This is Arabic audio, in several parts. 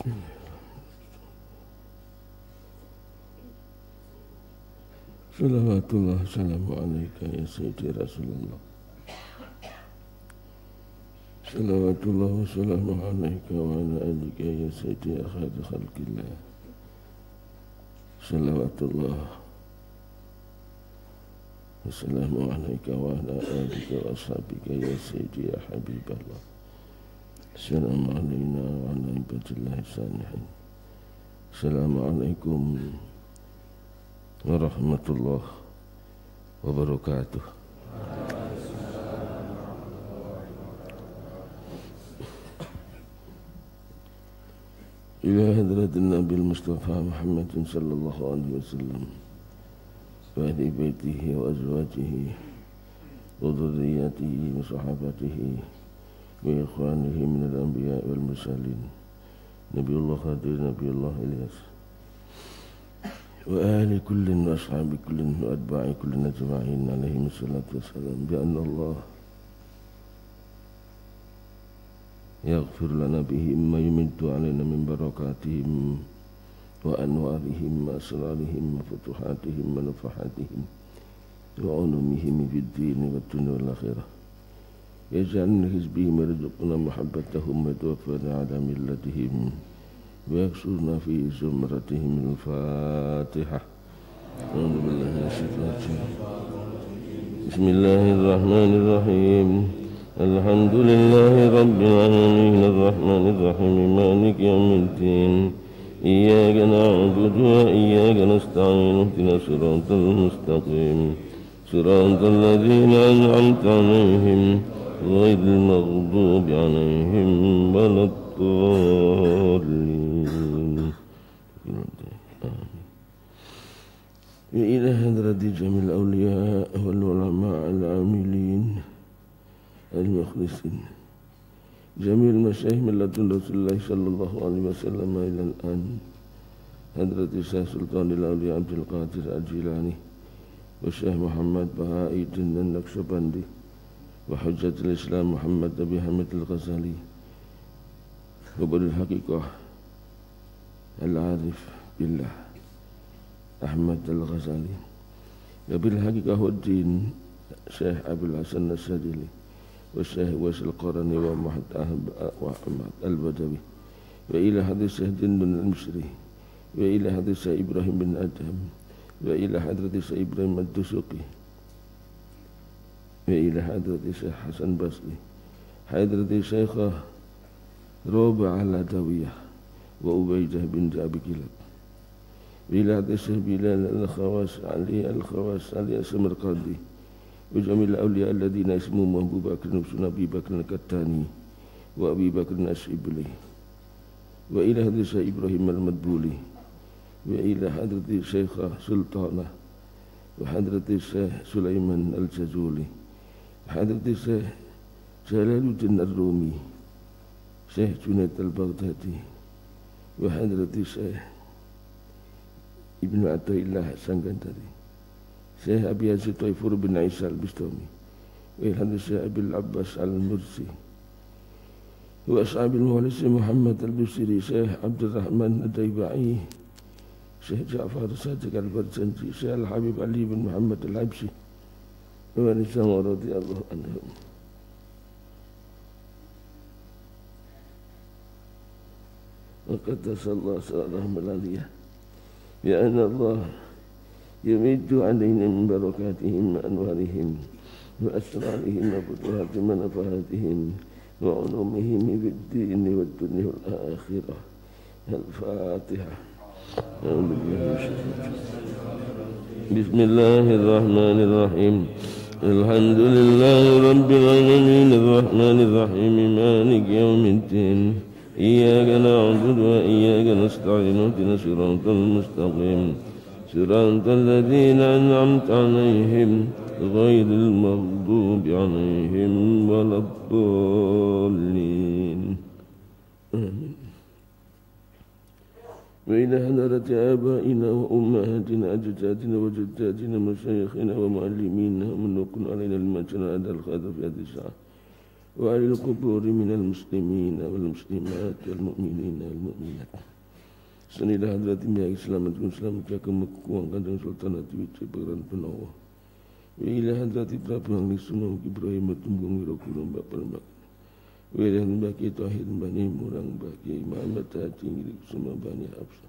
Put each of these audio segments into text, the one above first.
صلوات الله سلام عليك يا سيدي رسول الله. صلوات الله وسلام عليك وعلى آلك يا سيدي أحد خلق الله. صلوات الله وسلام عليك وعلى آلك وأصحابك يا سيدي يا حبيب الله. السلام علينا وعلى عباد الله الصالحين. السلام عليكم ورحمة الله وبركاته. إلى حضرة النبي المصطفى محمد صلى الله عليه وسلم وأهل بيته وأزواجه وذريته وصحابته وإخوانه من الأنبياء والمرسلين. نبي الله خادر نبي الله إلياس. وآل كل وأصحاب كل وأتباع كل أجمعين عليهم الصلاة والسلام بأن الله يغفر لنا بهم ما يمد علينا من بركاتهم وأنوارهم وأسرارهم وفتوحاتهم ونفحاتهم وعلومهم في الدين والدنيا والآخرة. يجعل من حزبهم يرزقنا محبتهم ويتوفنا على ملتهم ويكسرنا في زمرتهم الفاتحة. أعوذ بالله من الشيطان بسم الله الرحمن الرحيم. الحمد لله رب العالمين. الرحمن الرحيم. مالك يوم الدين. إياك نعبد وإياك نستعين. اهدنا الصراط المستقيم. صراط الذين أنعمت عليهم. غير المغضوب عليهم ولا الضالين. إلى حضرة جميع الأولياء والعلماء العاملين المخلصين. جميع المشايخ من لدن رسول الله صلى الله عليه وسلم إلى الآن. حضرة الشيخ سلطان الأولياء عبد القادر الجيلاني والشيخ محمد بهائي الدين النقشبندي وحجة الإسلام محمد أبي حمد الغزالي. وبر الحقيقة العارف بالله أحمد الغزالي. وبالحقيقة هو الدين شيخ أبو الحسن السدلي والشيخ ويس القرني وأحمد البدوي. وإلى حديث شهد بن المشري. وإلى حديث إبراهيم بن أدهم وإلى حضرة إبراهيم الدسوقي. وإلى حضرة شيخ حسن بصري. حضرة شيخ ربع العدوية وأبيدة بن أبي كلاب وإلى حضرة شيخ بلال الخواس علي الخواس علي السمرقندي وجميع الأولياء الذين اسمهم أبو بكر وسن أبي بكر الكتاني وأبي بكر الشبلي وإلى حضرة إبراهيم المدبولي. وإلى حضرة الشيخ سلطانة. وحضرة الشيخ سليمان الجزولي. وحضرة الشيخ جلال الدين الرومي شيخ جنيد البغدادي وحضرة الشيخ ابن عطاء الله السنغندري شيخ أبي يزيد طيفور بن عيسى البستومي وإلى حضرة الشيخ أبي العباس المرسي وأصحاب المهلس محمد البصري شيخ عبد الرحمن الديبعي شيخ جعفر الصادق البرزنجي شيخ الحبيب علي بن محمد العبسي ونسام رضي الله عنهم وقدس الله سرهم العليا بأن الله يمد علينا من بركاتهم وأنوارهم وأسرارهم وفتوحات منفعتهم وعلومهم في الدين والدنيا والآخرة. الفاتحة. بسم الله الرحمن الرحيم. الحمد لله رب العالمين الرحمن الرحيم مالك يوم الدين إياك نعبد وإياك نستعين اهدنا الصراط المستقيم. صراط الذين أنعمت عليهم غير المغضوب عليهم ولا الضالين. وإلى حضرة آبائنا وأمهاتنا أجدادنا وجداتنا مشايخنا ومعلمينا ومن وكن علينا المجر هذا الخاذ في هذه الساعة وعلى القبور من المسلمين والمسلمات والمؤمنين والمؤمنات Senilah hadrati miya selamat kun selamat ya kemekuang kandang sultanat wici peran penawa. Wilah hadrati prabu ang lisumam Ibrahim tumbung wirokulum bapak lembak. Wilah baki tahir bani murang baki Muhammad Haji ngirik semua bani Habsa.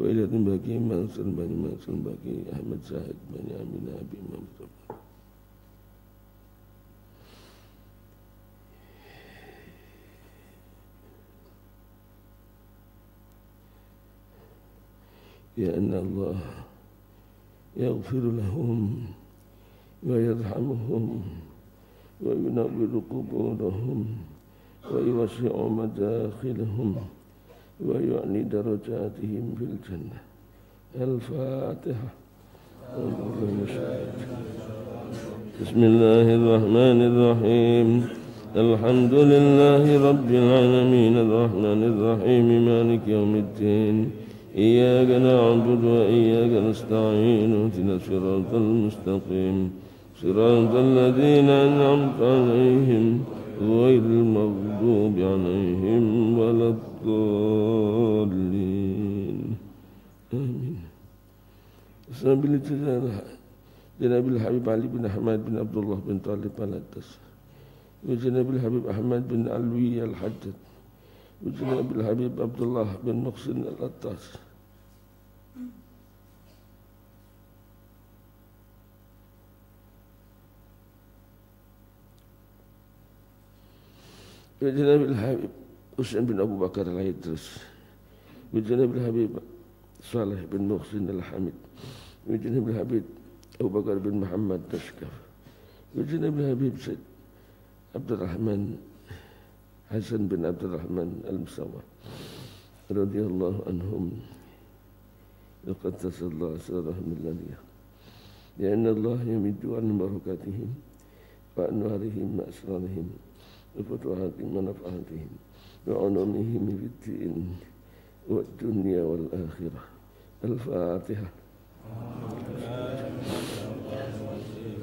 Wilah baki Mansur bani Mansur baki Ahmad Zahid bani Aminah Abi Imam بأن الله يغفر لهم ويرحمهم وينور قبورهم ويوسع مداخلهم ويعني درجاتهم في الجنة. الفاتحة. بسم الله الرحمن الرحيم. الحمد لله رب العالمين. الرحمن الرحيم. مالك يوم الدين. إياك نعبد وإياك نستعين. اهدنا الصراط المستقيم. صراط الذين أنعمت عليهم. غير المغضوب عليهم ولا الضالين. آمين. سبيل جناب الحبيب علي بن أحمد بن عبد الله بن طالب الأدس وجناب الحبيب أحمد بن علوي الحجد وجناب الحبيب عبد الله بن محسن الأطاس وجناب الحبيب حسين بن أبو بكر العيدرس وجناب الحبيب صالح بن محسن الحميد. وجناب الحبيب أبو بكر بن محمد تشكف وجناب الحبيب سيد عبد الرحمن حسن بن عبد الرحمن المسوى رضي الله عنهم. وقدس الله سرهم الذي لأن الله يمد عن بركاتهم وأنوارهم وأسرارهم. وفتوحاتهم ونفعاتهم وعلومهم في الدين والدنيا والآخرة. الفاتحة.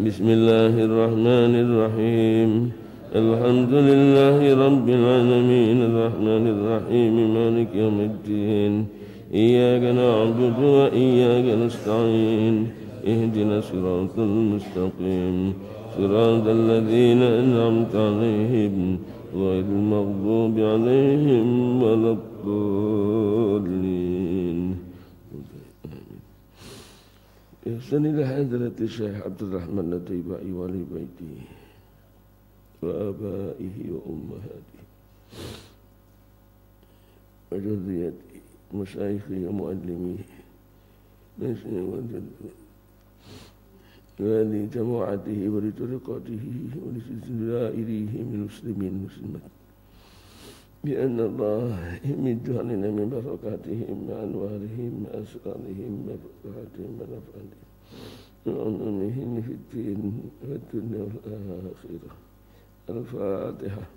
بسم الله الرحمن الرحيم. الحمد لله رب العالمين. الرحمن الرحيم. مالك يوم الدين. إياك نعبد وإياك نستعين. اهدنا الصراط المستقيم. صراط الذين أنعمت عليهم غير المغضوب عليهم ولا الضالين. يحسن إلى حضرة الشيخ عبد الرحمن الطيبائي ولي بيته وآبائه وأمهاته وجذريته مشايخه ومعلميه. ولجماعته ولطرقاته ولزائريه من المسلمين المسلمات بأن الله يمد علينا من بركاتهم وأنوارهم وأسرارهم وبركاتهم ونفعهم وعلومهم في الدين والدنيا والآخرة. الفاتحة.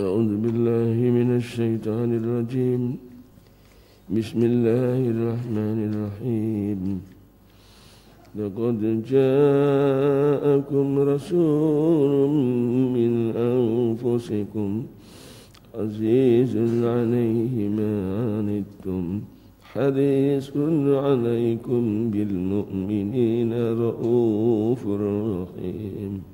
أعوذ بالله من الشيطان الرجيم. بسم الله الرحمن الرحيم. لقد جاءكم رسول من أنفسكم عزيز عليه ما عنتم. حريص عليكم بالمؤمنين رؤوف رحيم.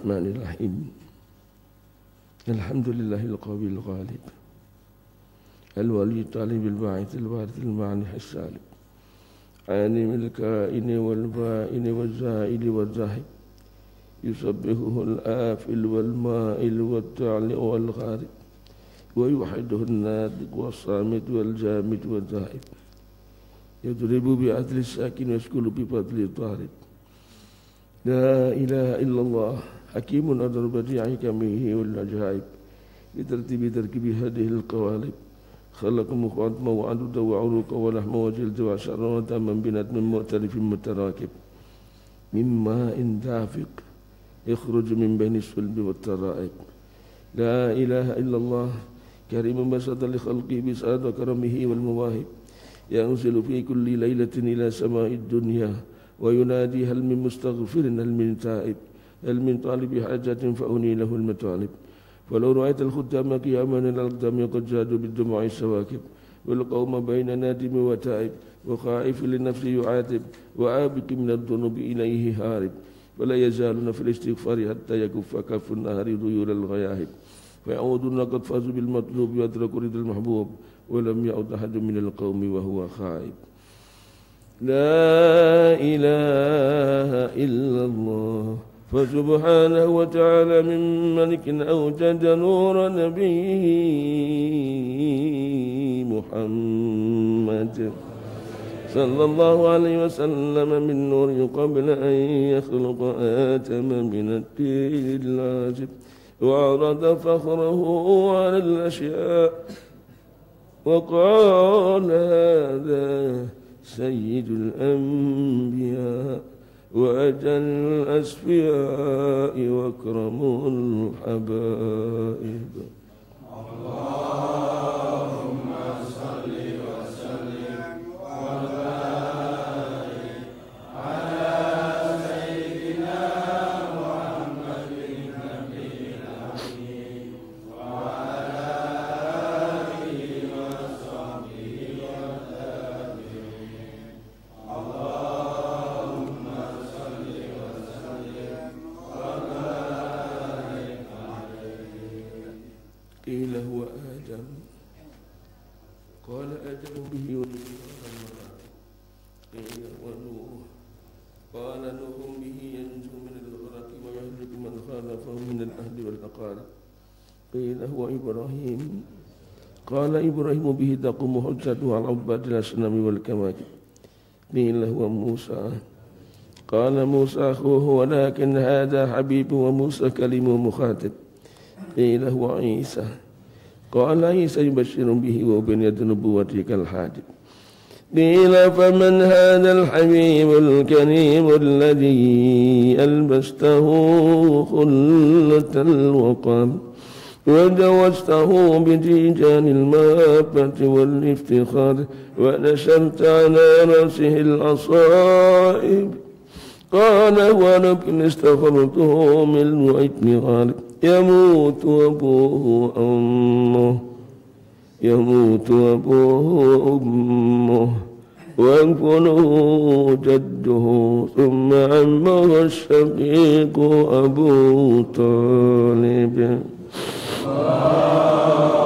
الرحمن الرحيم. الحمد لله القوي الغالب. الولي الطالب الباعث الوارث المعنح السالب. عالم الكائن والبائن والزائل والزاهد. يسبحه الآفل والمائل والتعلق والغارب. ويوحده الناطق والصامت والجامد والذائب يضرب بعدل الساكن ويسكن بفضل الضارب لا إله إلا الله. حكيم أضرب بديع حكمه والعجائب بترتيب تركيب هذه القوالب. خلق مخاطما وعددا وعروقا ولحم وجلد وعشرا ودما بنات من مؤتلف متراكب. من ماء دافق. يخرج من بين الصلب والترائب. لا إله إلا الله. كريم بسط لخلقه بسعد وكرمه والمواهب. ينزل في كل ليلة إلى سماء الدنيا. وينادي هل من مستغفر هل من تائب من طالب حاجة فأني له المطالب. ولو رأيت الخدام قياما الأقدام قد جادوا بالدموع السواكب والقوم بين نادم وتائب وخائف للنفس يعاتب وآبق من الذنوب إليه هارب. ولا يزالون في الاستغفار حتى يكف كف النهر ذيول الغياهب. فيعودون قد فازوا بالمطلوب وأدركوا رضا المحبوب ولم يعد أحد من القوم وهو خائب. لا إله إلا الله. فسبحانه وتعالى من ملك أوجد نور نبيه محمد صلى الله عليه وسلم من نور قبل أن يخلق آدم من الدين اللازم وعرض فخره على الأشياء وقال هذا سيد الأنبياء. وأجل الأسفياء وأكرم الحبائب. الله قال إبراهيم به تقوم حجته على عباد الأصنام والكواكب. قيل هو موسى. قال موسى أخوه ولكن هذا حبيب وموسى كلم مخاطب. قيل هو عيسى. قال عيسى يبشر به وبين يد نبوته كالحاجب قيل فمن هذا الحبيب الكريم الذي ألبسته خلة الوقام؟ وجوزته بتيجان المهابة والإفتخار ونشرت على رأسه الأصائب قال ولكن استغفرته من غالب يموت أبوه أمه يموت أبوه أمه ويكفله جده ثم عمه الشقيق أبو طالب. Amen.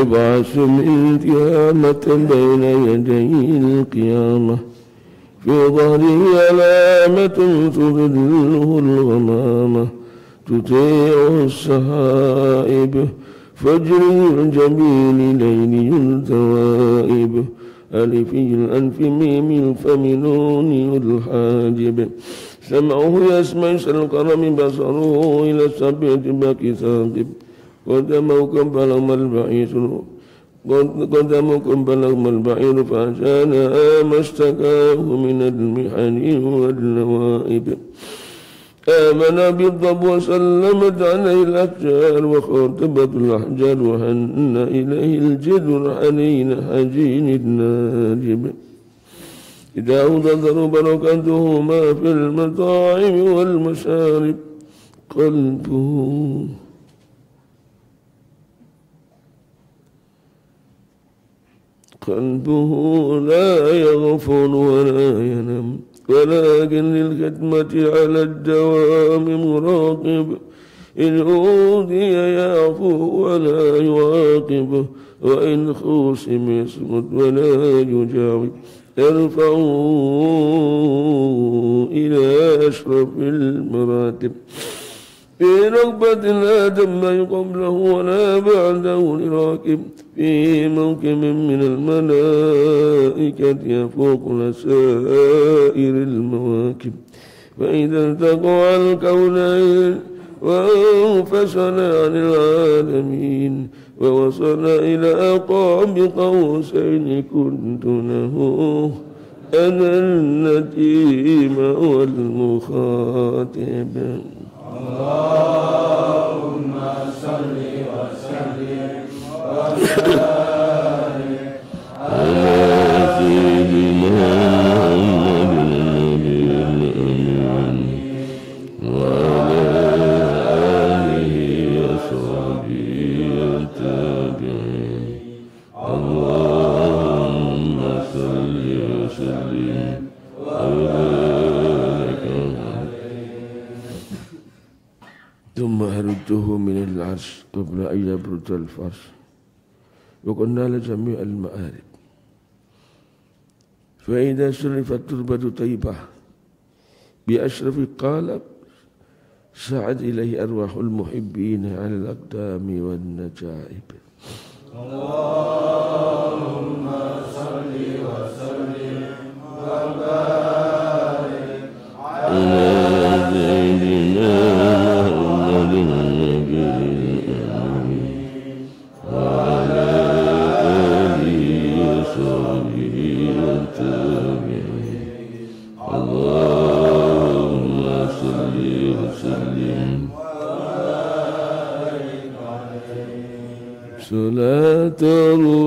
يبعث من قيامة بين يدي القيامة. في ظهره علامة تظله الغمامة. تطيع السحائب فجر الجميل ليل التوائب ألف الأنف ميم الفم نون الحاجب. سمعه يسمع القرم بصره إلى السبع باكي ثاقب قدمه كبلهم البعيث قدمكم بلغ البعير فعشانا ما اشتكاه من المحن والنوائب آمن بالضب وسلمت عليه الأشجار وخاطبت الأحجار وهن إليه الجدر حنين حجين الناجب. إذا أوضذر بركته ما في المطاعم والمشارب قلبه قلبه لا يغفل ولا ينم ولكن للخدمة على الدوام مراقب. إن أوذي يعفو ولا يعاقب وإن خوسم يصمت ولا يجاوب. يرفع إلى أشرف المراتب. في رغبة لا دم قبله ولا بعده لراكب في موكب من الملائكة يفوق لسائر المواكب. فإذا التقوا الكونين وانفصل عن العالمين ووصل إلى قاب قوسين كنت له أنا النتيم والمخاطب. اللهم ثم هرده من العرش قبل أن يبرد الفرش. وقلنا لجميع المآرب. فإذا شرفت تربة طيبة بأشرف القالب سعد إليه أرواح المحبين على الأقدام والنجائب. اللهم صل وسلم وبارك على سيدنا صلاة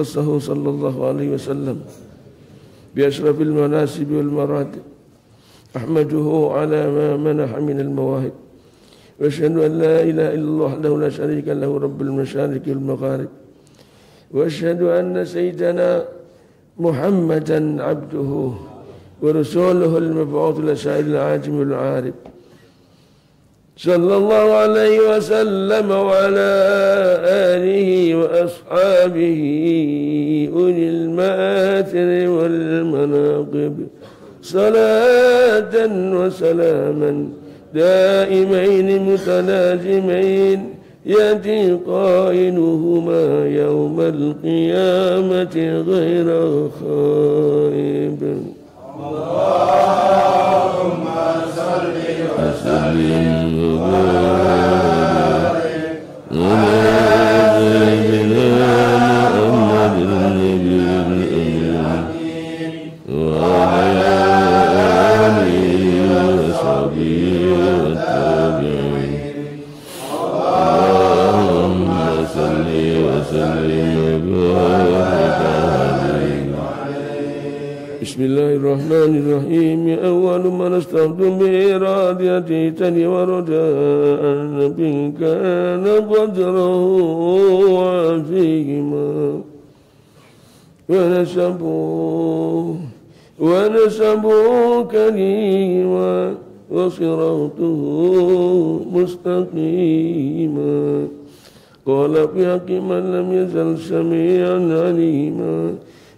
خصه صلى الله عليه وسلم بأشرف المناسب والمراتب. أحمده على ما منح من المواهب. وأشهد أن لا إله إلا الله وحده لا شريك له رب المشارق والمغارب. وأشهد أن سيدنا محمدا عبده ورسوله المبعوث لسائر العاجم والعارف. صلى الله عليه وسلم وعلى آله وأصحابه أولي المآثر والمناقب. صلاة وسلاما دائمين متلازمين يأتي قائلهما يوم القيامة غير خائب. اللهم صل وسلم. وبارك على الرحمن الرحيم. أول ما نستخدم بإرادته تني ورجاء النبي كان قدره وفيهما ونسبوه ونسبوه كريما وصراطه مستقيما. قال في من لم يزل سميعا عليما.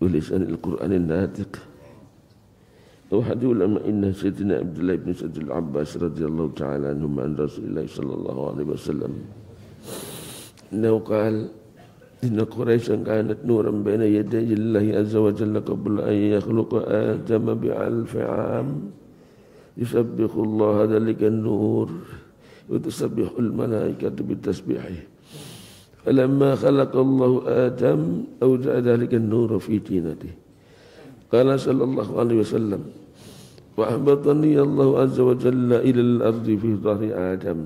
ولسان القرآن الناطق. وحديث العلماء إن سيدنا عبد الله بن سعد العباس رضي الله تعالى عنهما عن رسول الله صلى الله عليه وسلم. إنه قال إن قريشا كانت نورا بين يدي الله عز وجل قبل أن يخلق آدم بألف عام. يسبح الله ذلك النور وتسبح الملائكة بتسبيحه. فلما خلق الله آدم أودع ذلك النور في تينته قال صلى الله عليه وسلم وأهبطني الله عز وجل إلى الأرض في ظهر آدم.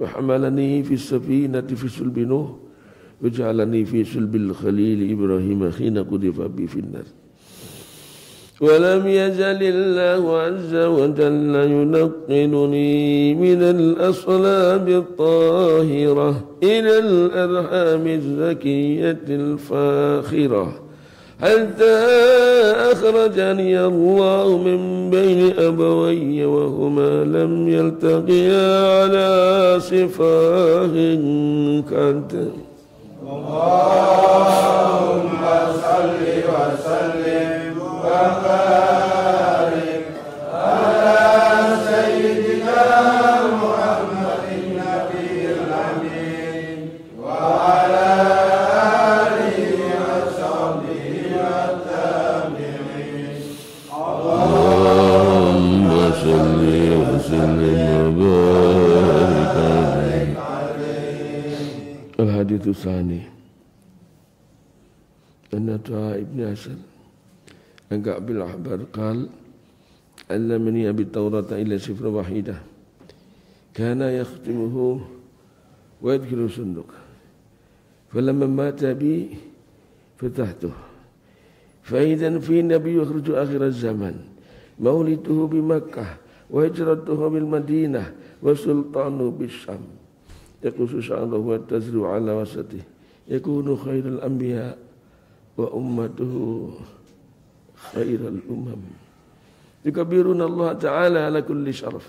وحملني في السفينة في سلب نوح وجعلني في سلب الخليل إبراهيم حين قذف بي في النار. ولم يزل الله عز وجل ينقلني من الأصلاب الطاهرة إلى الأرحام الزكية الفاخرة. حتى أخرجني الله من بين أبوي وهما لم يلتقيا على صفاه كانت؟ اللهم صل وسلم الحديث الثاني أن طه بن أسد كعب الأحبار قال علمني أبي التوراة إلى سفر وحيدة كان يختمه ويدخل الصندوق فلما مات بي فتحته فإذا في نبي يخرج آخر الزمن مولده بمكة وهجرته بالمدينة وسلطانه بالشام يقص شعره والتزر على وسطه يكون خير الأنبياء وأمته خير الأمم. يكبرون الله تعالى على كل شرف.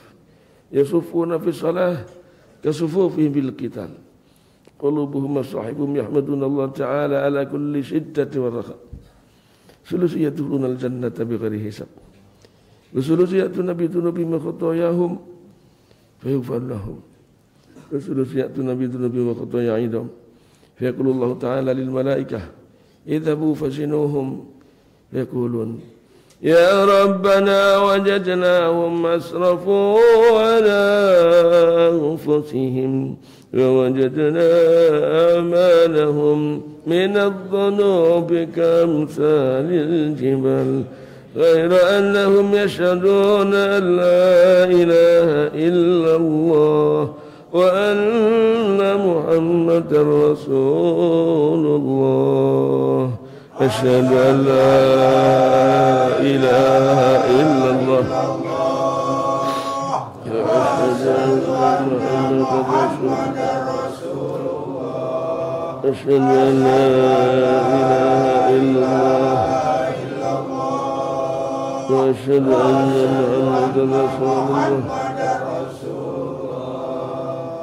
يصفون في الصلاة كصفوفهم بالقتال قلوبهم وصاحبهم يحمدون الله تعالى على كل شدة ورخاء. ثلث يدخلون الجنة بغير حساب. وثلث يأتون بذنوبهم وخطاياهم فيغفر لهم. وثلث يأتون بذنوبهم وخطايا عندهم. فيقول الله تعالى للملائكة اذهبوا فزنوهم يقولون يا ربنا وجدناهم أسرفوا على أنفسهم ووجدنا أعمالهم من الذنوب كأمثال الجبال غير أنهم يشهدون أن لا إله إلا الله وأن محمد رسول الله. أشهد أن لا إله إلا الله. أشهد أن محمد رسول الله أشهد أن لا إله إلا الله. وأشهد أن محمد رسول الله.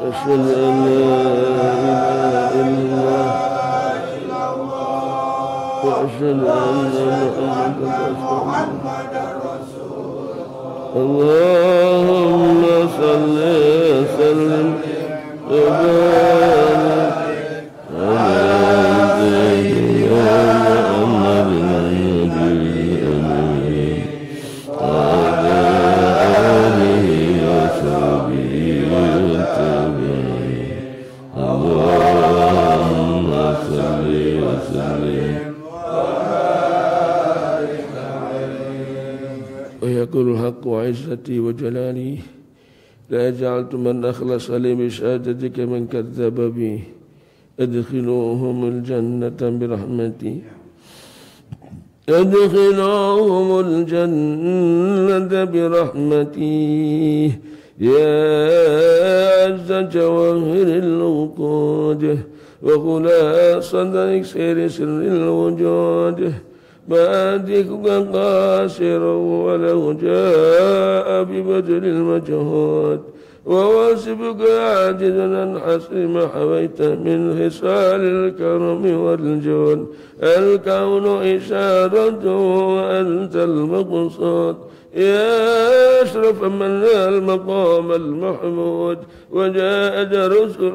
أشهد أن لا إله إلا الله. وأشهد أن محمدا رسول الله اللهم صل وسلم وبارك الحق وعزتي وجلالي لا جعلت من أخلص لي بشهادتك من كذب بي. أدخلوهم الجنة برحمتي. أدخلوهم الجنة برحمتي. يا عز جواهر الوقود وخلاصة إكسير سر الوجود. بادك قاصرا ولو جاء ببدل المجهود وواسبك عاجزا عن حصر ما حويت من خصال الكرم والجود. الكون إشارة وأنت المقصود. يا أشرف من المقام المحمود وجاء رسل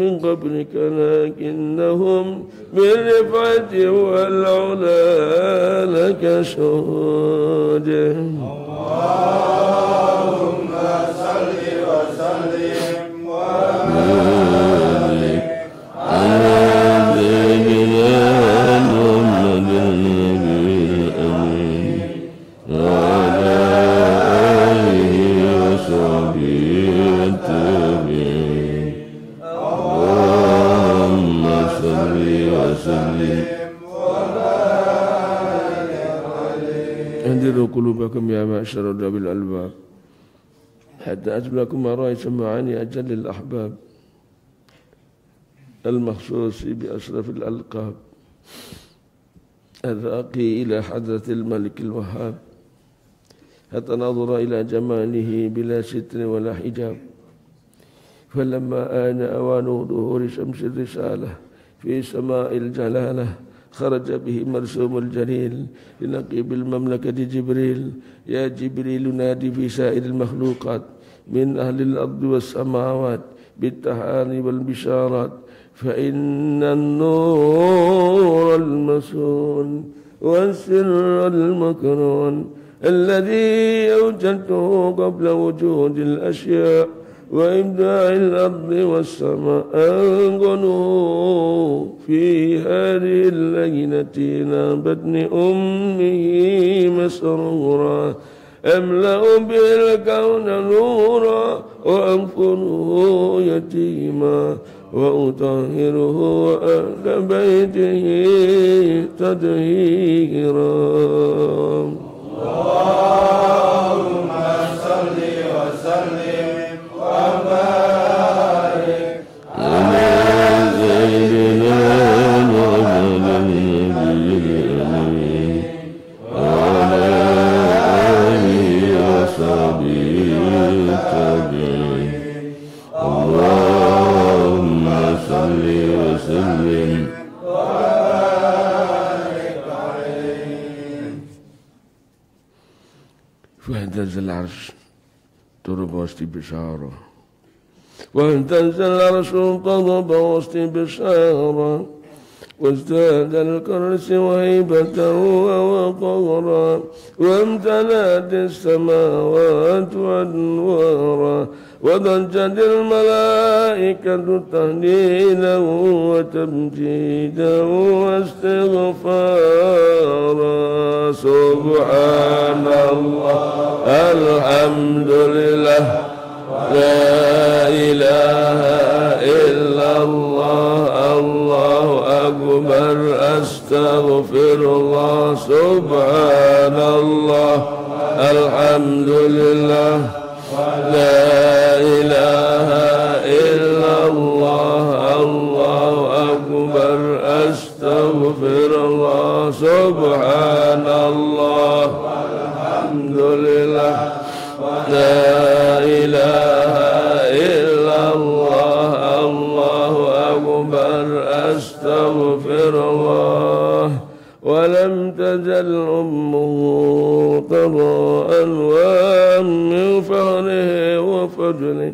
من قبلك لكنهم بالرفعة والعلا لك شهود. اللهم صل وسلم وبارك قلوبكم يا معشر ذوي الألباب. حتى أجبلكم رأيت معاني أجل الأحباب. المخصوص بأشرف الألقاب. الراقي إلى حضرة الملك الوهاب. حتى نظر إلى جماله بلا ستر ولا حجاب. فلما آن أوان ظهور شمس الرسالة في سماء الجلالة خرج به مرسوم الجليل لنقيب المملكة جبريل. يا جبريل نادي في سائر المخلوقات من أهل الأرض والسماوات بالتهاني والبشارات فإن النور المسون والسر المكنون الذي أوجدته قبل وجود الأشياء وإبداع الأرض والسماء أنقنوا في هذه الليلة إلى بطن أمه مسرورا. أملأ به الكون نورا وأنفره يتيما. وأطهره وأهل بيته تطهيرا. اللهم العرش ترب وسط بشارة واهتز العرش طرب وسط بشارة وازداد الكرس وهيبة ووقارا وامتلأت السماوات أنوارا وضجت الملائكة تهليلا وتمجيدا واستغفارا سبحان الله الحمد لله لا إله إلا الله الله أكبر أستغفر الله سبحان الله الحمد لله لا إله إلا الله الله أكبر أستغفر الله سبحان الله الحمد لله. ولم تزل أمه ترى أنواع من فهره وفجره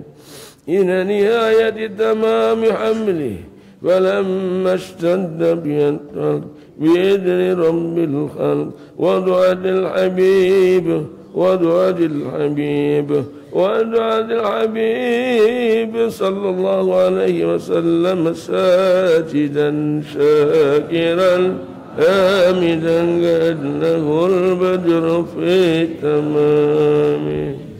إلى نهاية تمام حمله فلما اشتد بيده بإذن رب الخلق ودعاء الحبيب ودعاء الحبيب ودعاء الحبيب صلى الله عليه وسلم ساجدا شاكرا آمدا كأنه البدر في تمامه.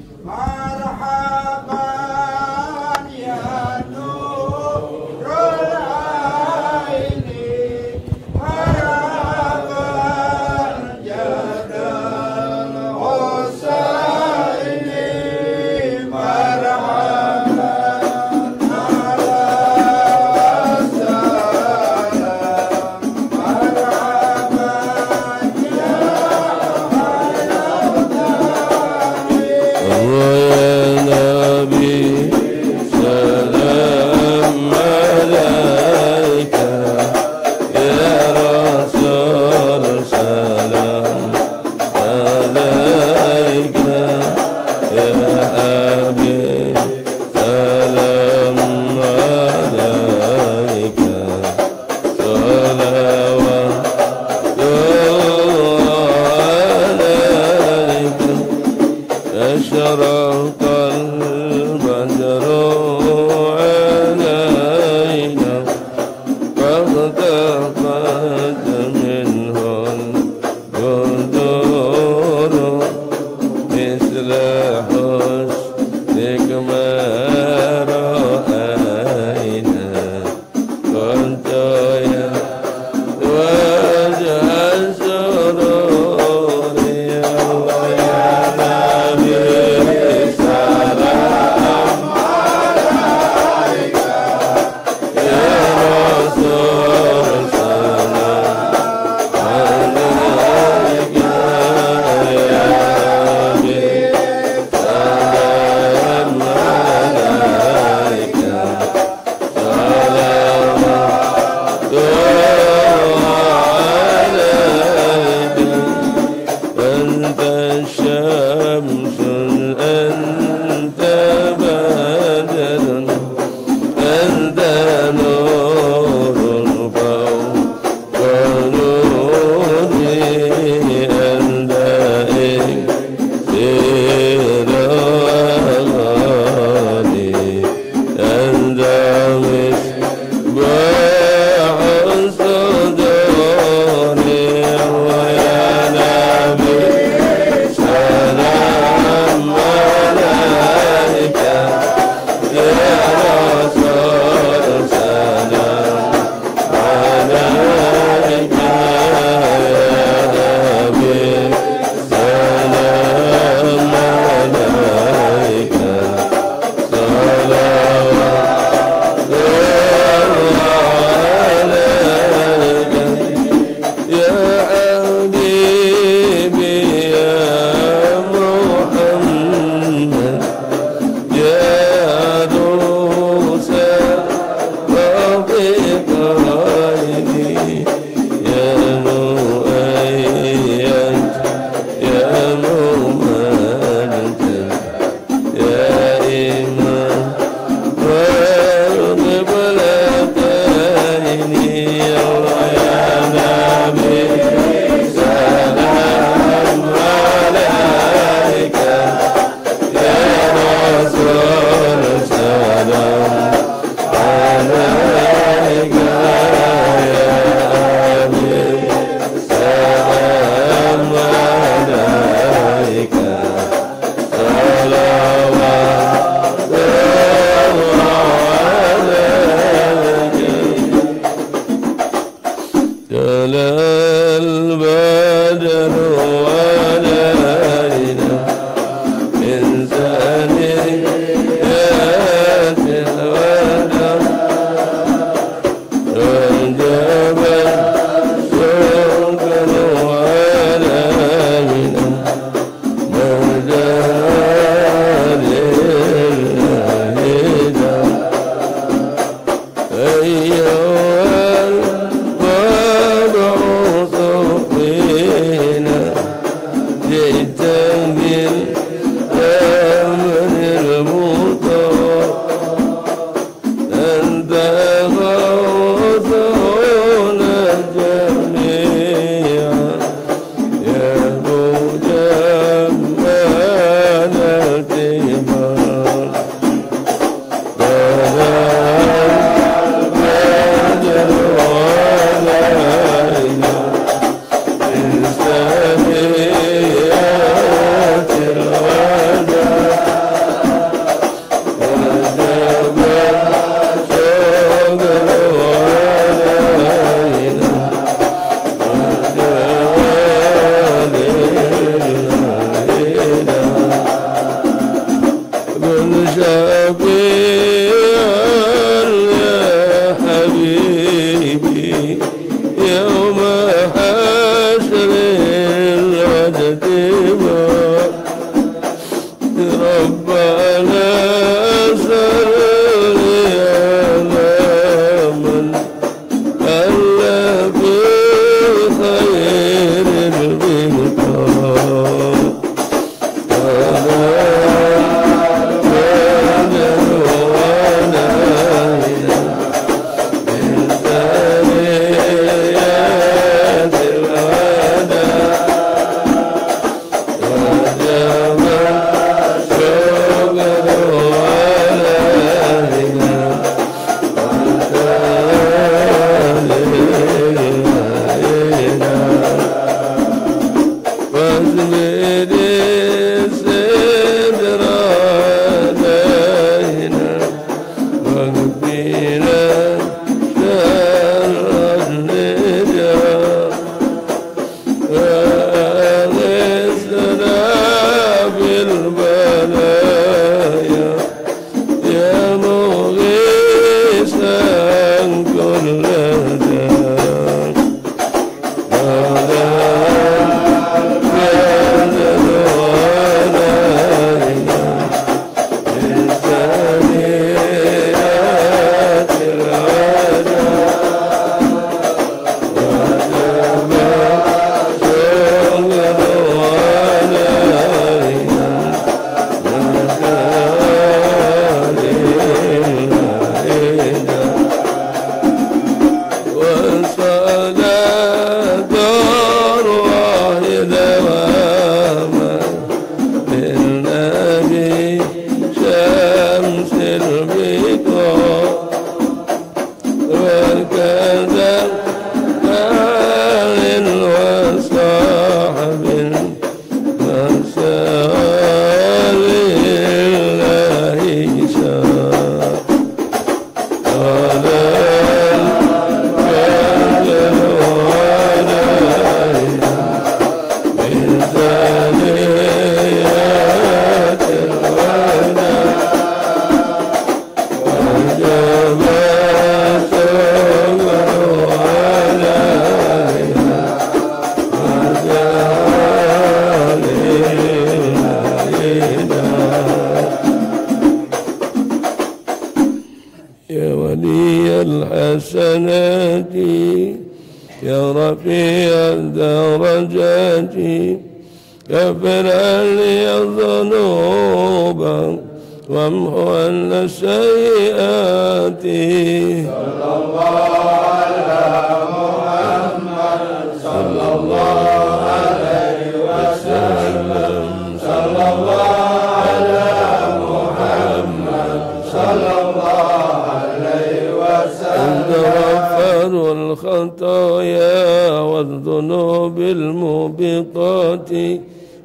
تغفر الخطايا والذنوب الموبقات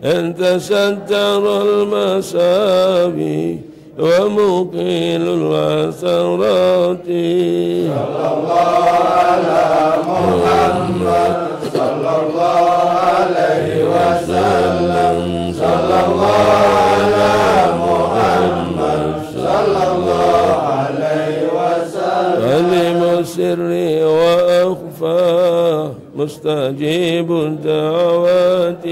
أنت ستر المساوي ومقيل العثرات. صلى الله على محمد. مستجيب الدعوات.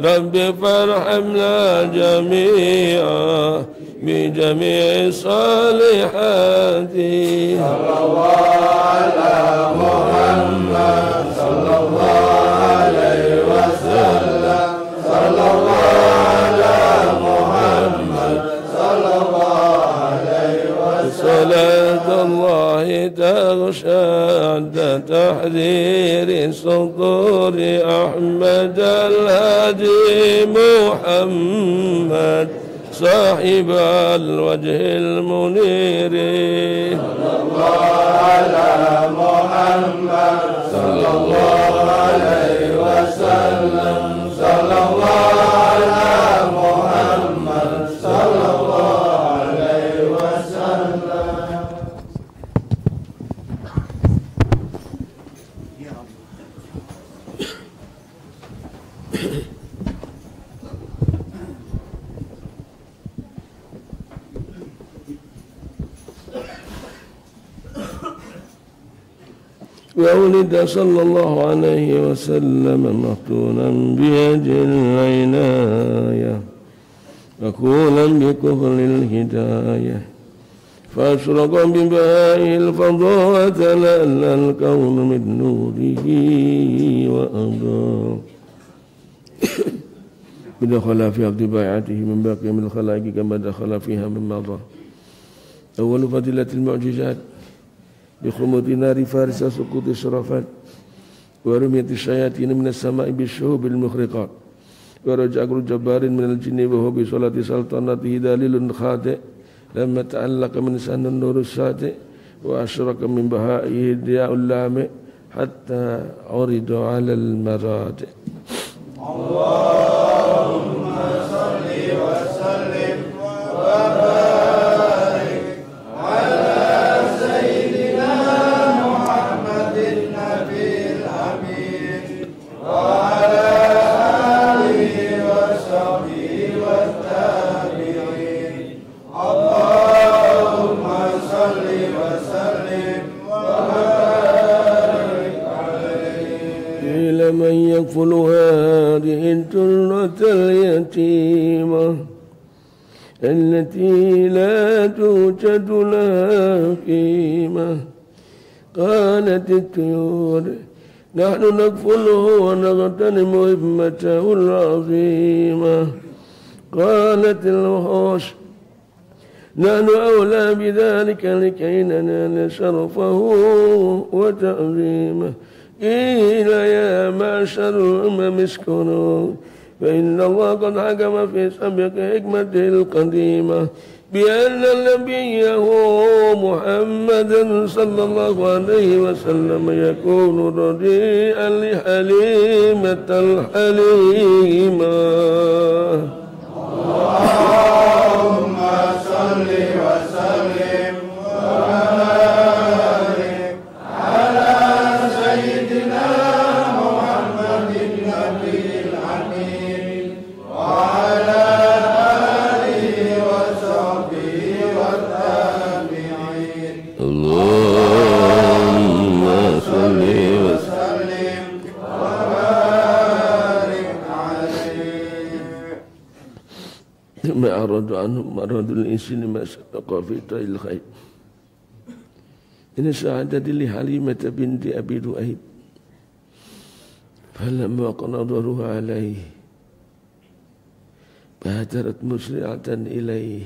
رب فارحمنا جميعا بجميع الصالحات. صلى الله على محمد صلى الله عليه وسلم. الله عند تحذير صدور أحمد الهادي محمد صاحب الوجه المنير. على محمد صلى الله عليه وسلم صلى الله على محمد صلى الله عليه وسلم وولد صلى الله عليه وسلم مفتونا بيد العناية مكولا بكفر الهداية. فأشرق ببهاء الفضاء لأن الكون من نوره وأضاء بدخل في عبد بايعته من باقي من الخلائق كما دخل فيها من مضى. أول فضيلة المعجزات. بخمود نار فارس سقوط الشرفات ورمية الشياطين من السماء بالشهوب المخرقات. ورجع جبار من الجن وهو بصلاة سلطنته دليل خاطئ لما تعلق من سن النور الساطئ وأشرق من بهائه الضياء اللامع حتى عرض على المراتئ وسلم الجرة اليتيمة التي لا توجد لها قيمة. قالت الطيور نحن نكفله ونغتنم همته العظيمة. قالت الوحوش نحن أولى بذلك لكي ننال شرفه وتعظيمه. قيل يا معشر الأمم اسكنوا فإن الله قد حكم في سبق حكمته القديمة بأن نبيه محمدا صلى الله عليه وسلم يكون رديئا لحليمة الحليمة. اللهم صل ثم أعرض عنهم مرض الإنس لما سبق في طي الخير إن سعادة لحليمة بنت أبي ذؤيب فلما نظروا عليه بادرت مسرعة إليه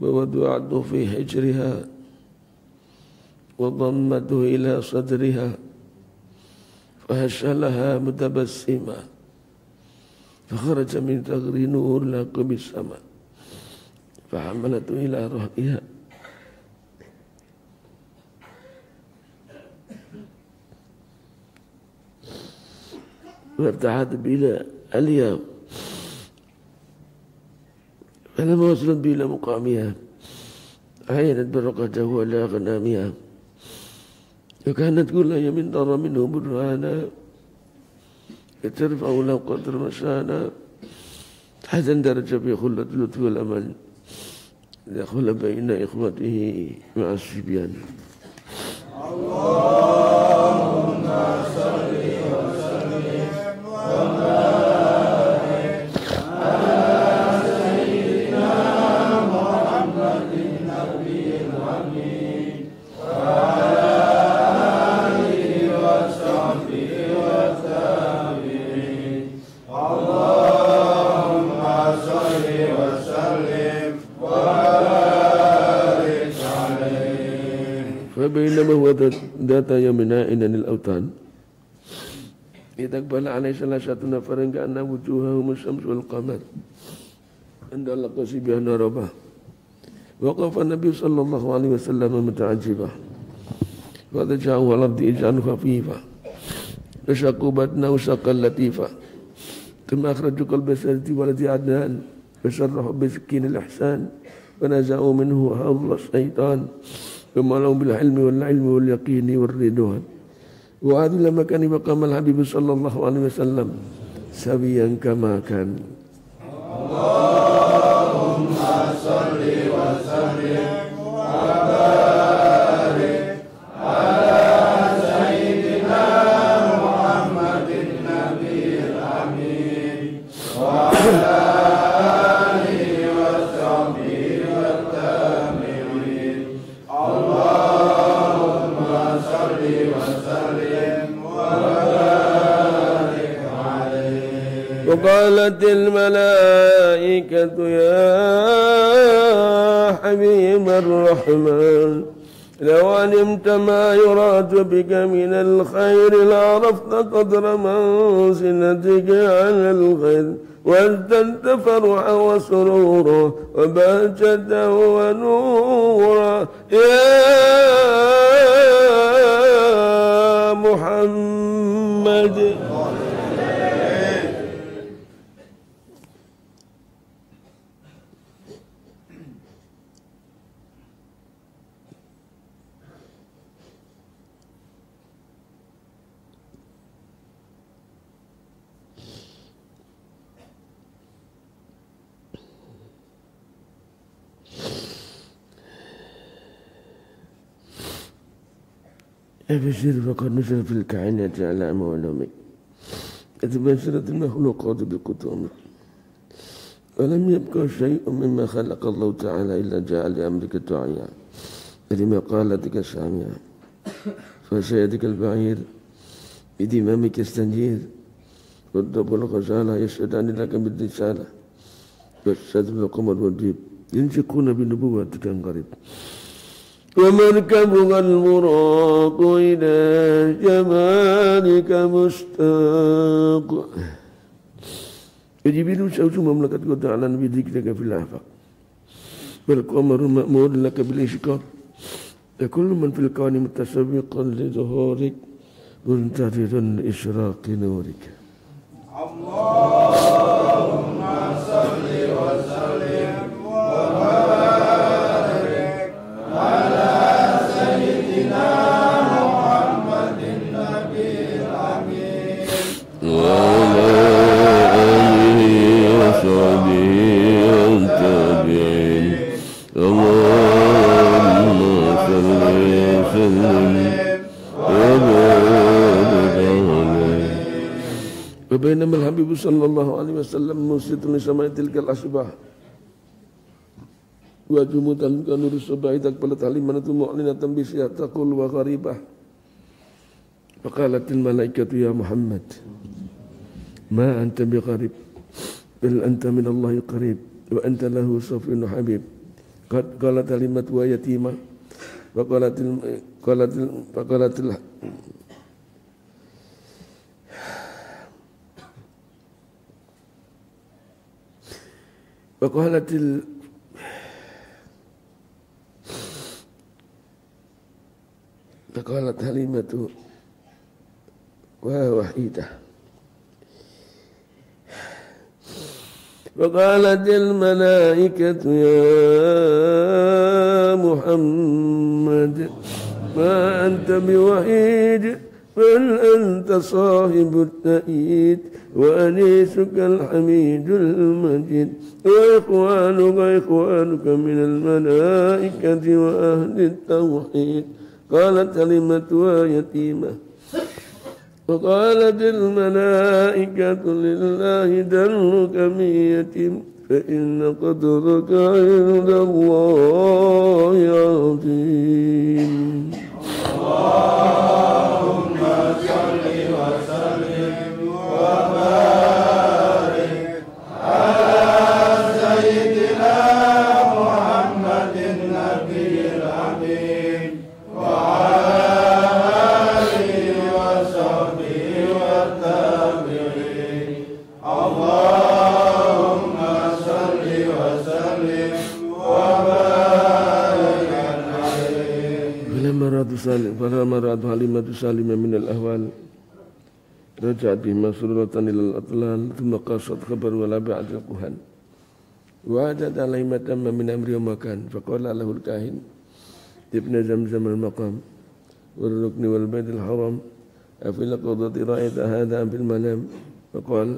ووضعته في حجرها وضمته إلى صدرها فهشلها متبسما فخرج من ثغر نور لقب السماء فحملته إلى رأسها وارتحت بلا اليوم. فلما وصلت بلا مقامها. عينت برقته ولا غنامها. وكانت كل يوم ترى منه برهانا ترفع له قدر مشانا حتى اندرج في خلة اللطف والأمل دخل بين إخوته مع الصبيان اللهم ذات يوم نائنا الأوتان. إذا أقبل عليه ثلاثة نفر كأن وجوههم الشمس والقمر. عند لقى بها ربه وقف النبي صلى الله عليه وسلم متعجبا. فضجعه على الأرض إجعا خفيفا فشقوا بطنه شقا لطيفا ثم أخرجوا قلب سيدتي ولد عدنان. فشرحوا بسكين الإحسان. ونزعوا منه حظ الشيطان. ثم لهم بالحلم والعلم واليقين والرضوان. وعادوا لما كان مقام الحبيب صلى الله عليه وسلم سويا كما كان. اللهم قدر منزلتك على الخير وازددت فرحا وسرورا وبهجة ونورا يا محمد أبشر فقد نشر في الكائنات على علومك إذ بشرت المخلوقات بكتومك ولم يبقى شيء مما خلق الله تعالى إلا جاء لأمرك داعيا لما قالتك ساميا فسيدك البعير. بدمامك يستنجير والدب والغزالة يشهدان لك بالرسالة. والشذب والقمر والديب. ينشقون بنبوتك قريب ومركبها المراق إلى جمالك مشتاق. وجبريل شوش مملكتك تعالى بذكرك في الآفاق والقمر مأمور لك بالإشقاق وكل من في الكون متسابقا لظهورك منتظر إشراق نورك. اللهم وسلم مسجد لسماء تلك الأصباح وجمود كنور الصباح تقبلت حليمة معلنة بشيء تقول وغريبة. فقالت الملائكة يا محمد ما أنت بغريب؟ بل أنت من الله قريب وأنت له صفي حبيب. قد قالت كلمة ويتيمة فقالت قالت فقالت فقالت ال فقالت حليمة ووحيدة فقالت الملائكة يا محمد ما أنت بوحيد بل أنت صاحب التأييد وأنيسك الحميد المجيد. وإخوانك إخوانك من الملائكة وأهل التوحيد. قالت كلمة يتيمة وقالت الملائكة لله درك من يتيم فإن قدرك عند الله عظيم. فلما رأت سالم فلما رأت حليمة سالم من الأهوال رجعت به مسرورة إلى الأطلال ثم قصت خبر ولا بعد القهن وعدت عليه ما تم من أمر وما كان فقال له الكاهن ابن زمزم المقام والركن والبيت الحرام أفي لقضة رأيت هذا في المنام فقال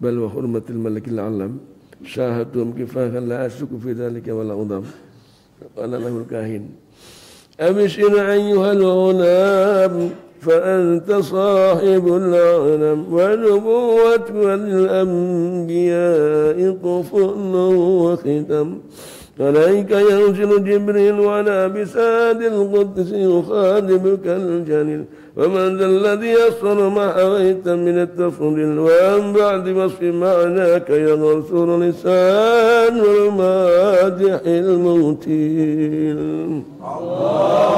بل وحرمة الملك العلم شاهدتهم كفاها لا أشك في ذلك ولا أضم فقال له الكاهن أبشر أيها الغلام فأنت صاحب العالم ونبوة الأنبياء طفل وختم. عليك ينزل جبريل ولا بساد القدس يخاطبك الجليل ومن ذا الذي يسر ما حويت من التفضيل وأن بعد وصف معناك يغسر لسان المادح الموتيل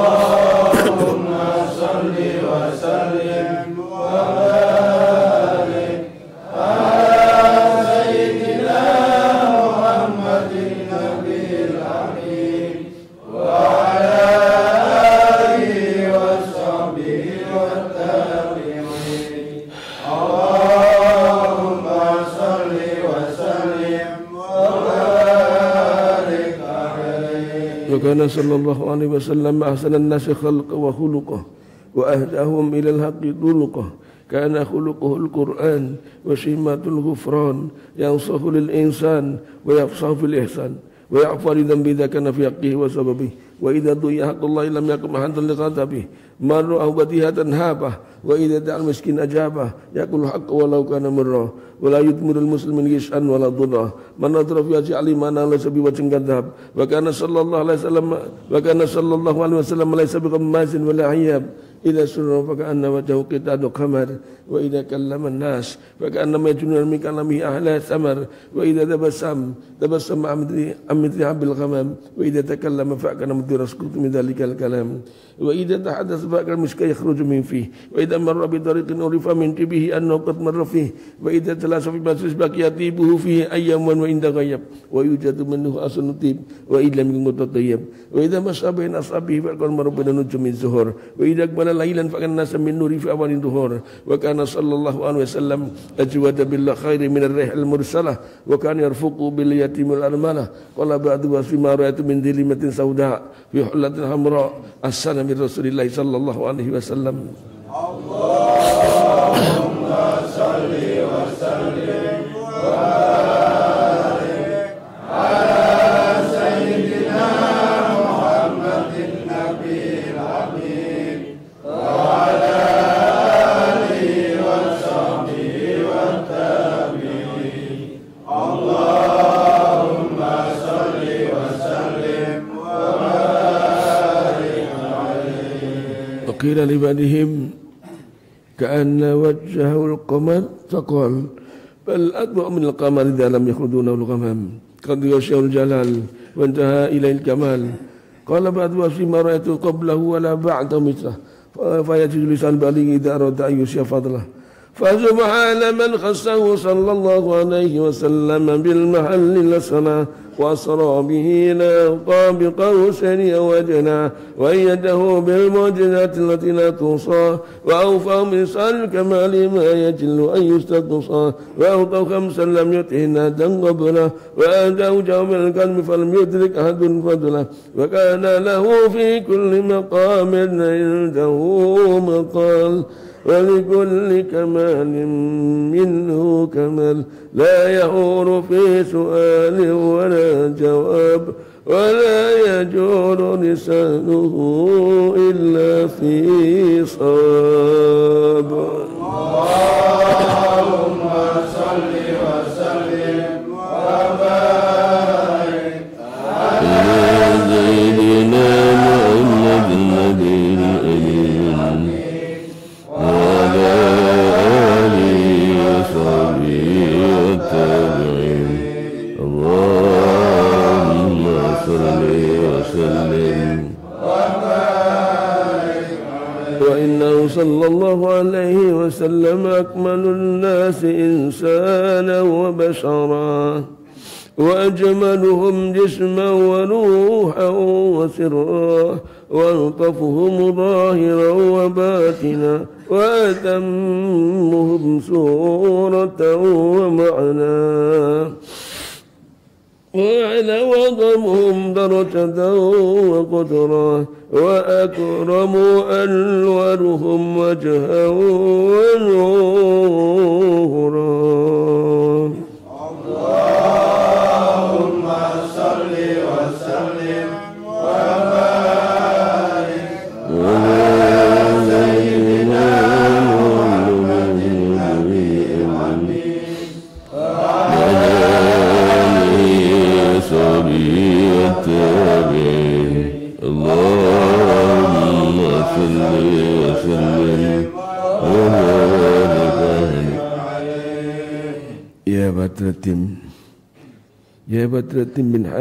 اللهم صل وسلم صلى الله عليه وسلم أحسن الناس خلقا وخلقه وأهداهم إلى الحق طرقه كان خلقه القرآن وشيمة الغفران ينصح للإنسان ويفصح في الإحسان. ويعفو لذنب إذا كان في حقه وسببه. وإذا ضيع حق الله لم يكن محلا لغضبه من رأى بديهة هابه وإذا دعا المسكين أجابه. يأكل الحق ولو كان مرة. ولا يدمر المسلم يشأا ولا ضره من نظر في وجه عليم أنا ليس بوجه كذاب. وكان صلى الله عليه وسلم وكان صلى الله عليه وسلم ليس بغماز ولا عياب. إذا سر فكأن وجهه قطعة قمر وإذا كلم الناس فكأنما يجنون من كلامه أهل ثمر وإذا تبسم تبسم عن مثل- عن مثل حب الغمام وإذا تكلم فكان مثل رسكوت من ذلك الكلام وإذا تحدث فكان المسك يخرج من فيه وإذا مر بطريق عرف من تبه أنه قد مر فيه وإذا تلاس في مجلس بقي طيبه فيه أياما وإن غيب ويوجد منه أصل الطيب وإن لم يكن متطيب وإذا مشى بين أصحابه فكان مر بين نجوم الزهور وإذا أقبل ليلا فكان الناس من نور في أول الظهور وكان صلى الله عليه وسلم أجود بالخير من الريح المرسلة وكان يرفق باليتيم الأرملة قال بعد وصف ما رأيت من دلمة سوداء في حلة حمراء أحسن من رسول الله صلى الله عليه وسلم اللهم صل وقيل لبعدهم كأن وجهه القمر فقال بل أدبأ من القمر إذا لم يخرجونه الغمام. قد يغشيه الجلال وانتهى إليه الكمال. قال بعد وفي ما رأيت قبله ولا بعد مثله فيجد لسان بالغ إذا أراد أن يشيء فضله. فسبحان من خصه صلى الله عليه وسلم بالمحل الأسرى وأسرى به إلى قاب قوسين وجنا وأيده بالمعجزات التي لا توصى وأوفى من صال الكمال ما يجل أن يستقصى وأعطى خمسا لم يطه نادا قبله وآتاه جوم القلب فلم يدرك أحد فضله وكان له في كل مقام عنده مقال ولكل كمال منه كمال. لا يهور في سؤال ولا جواب ولا يجور لسانه إلا في صواب. اللهم صل وأجملهم جسما وروحا وسرا وألطفهم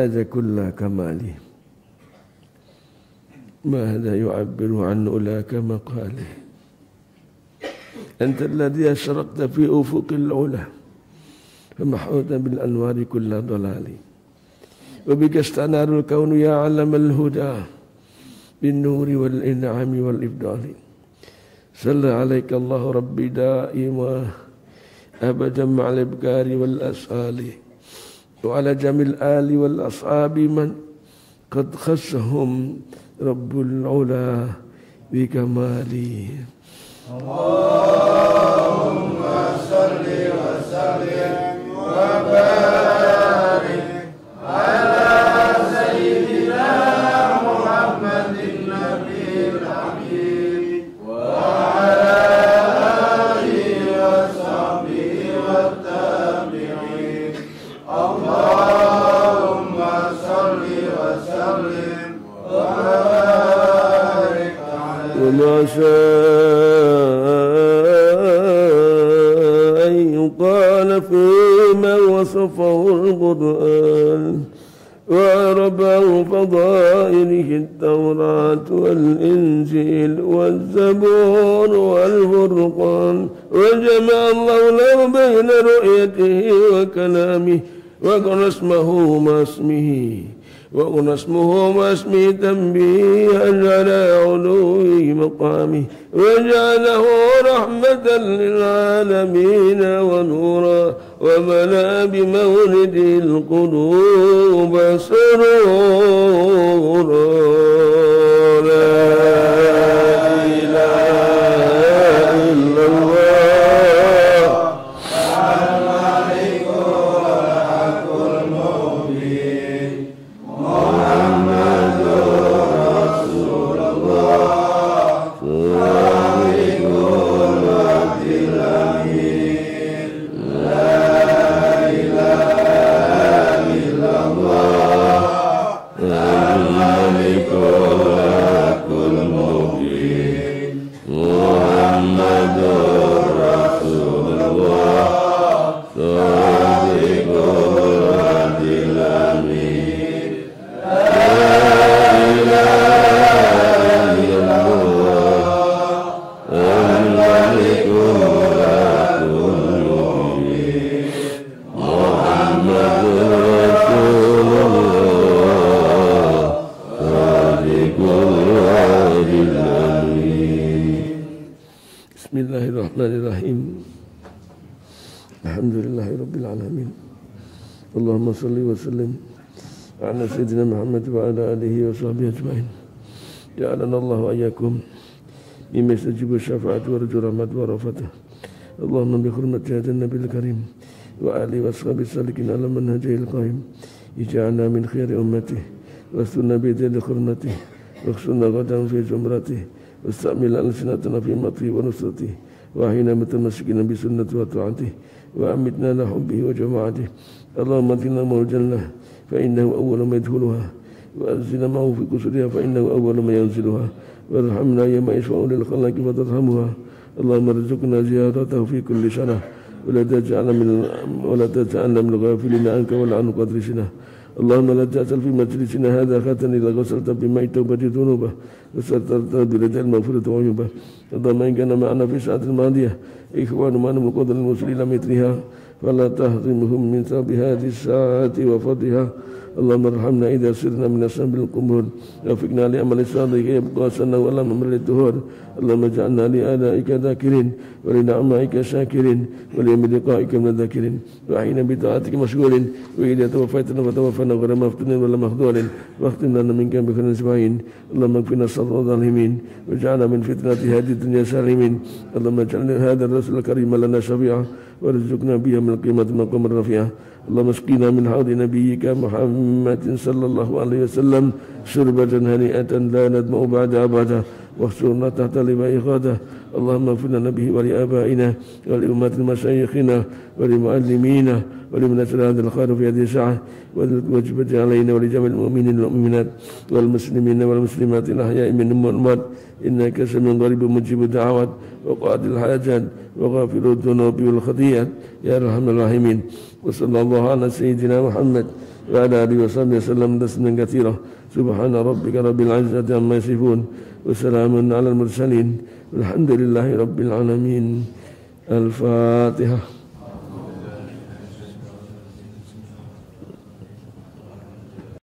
هذا كل كماله. ما هذا يعبر عن أولاك مقاله؟ أنت الذي أشرقت في أفق العلا فمحوت بالأنوار كل ضلال. وبك استنار الكون يا علم الهدى بالنور والإنعام والإفضال صلى عليك الله ربي دائما أبدا مع الإبكار والأسال وعلى جميع الآل والأصحاب من قد خصهم رب العلا بكماله. اللهم صل وسلم وبارك على اسمه واسمه تنبيها محمد وعلى آله وصحبه أجمعين جعلنا الله وإياكم مما يستجيب الشفاعة ورجو رحمة ورفته اللهم بحرمة هذا النبي الكريم وآله وأصحابه السالكين على منهجه القائم اجعلنا من خير أمته واسترنا بيدي لخرمته واخشنا غدا في زمرته واستعمل ألسنتنا في مطه ونصرته وأحينا متمسكين بسنته وطاعته وأمتنا لحبه وجماعته اللهم ادخلنا مول الجنة فإنه أول ما يدخلها وأنزل معه في كسرها فإنه أول ما ينزلها. وارحمنا يوم يشفع للخلق فترحمها. اللهم ارزقنا زيارته في كل سنة. ولا تجعلنا من ولا تجعلنا من الغافلين عنك ولا عن قدرسنا اللهم لا تأسل في مجلسنا هذا خاتن إذا غسلت بماء توبة ذنوبه. وسترت برجال المغفرة وعيوبه. اللهم إن كان معنا في الساعة الماضية إخوان من قدر المسلمين مثلها فلا تهضمهم من ثواب هذه الساعة وفضلها. اللهم ارحمنا إذا سرنا من أصحاب القبور وفقنا لأمل الصادق يبقى سنة ولا ممر الدهور. اللهم اجعلنا لآلائك ذاكرين ولنعمائك شاكرين وليوم لقائك من الذاكرين. وأحينا بطاعتك مشغول وإذا توفيتنا فتوفنا غير مفتون ولا مخذول واختم لنا منك بخير أجمعين اللهم اكفنا الصبر الظالمين. واجعلنا من فتنة هذه الدنيا سالمين. اللهم اجعل هذا الرسول الكريم لنا شفيعا. وارزقنا بها من القيمة مقام الرفيع اللهم اسقنا من حوض نبيك محمد صلى الله عليه وسلم شربة هنيئة لا ندمع بعد أبدا واحشرنا تحت لواء غاده اللهم اغفر لنا به ولآبائنا ولأمة مشايخنا ولمعلمينا ولمن أسر هذا الخير في هذه الساعة. والواجبة علينا ولجميع المؤمنين والمؤمنات والمسلمين والمسلمات الأحياء منهم والأموات. إنك سميع قريب مجيب الدعوات وقاضي الحاجات وغافر الذنوب والخطيئات. يا أرحم الراحمين. وصلى الله على سيدنا محمد وعلى آله وصحبه وسلم تسليما كثيرا. سبحان ربك رب العزة عما يصفون وسلام على المرسلين والحمد لله رب العالمين. الفاتحة.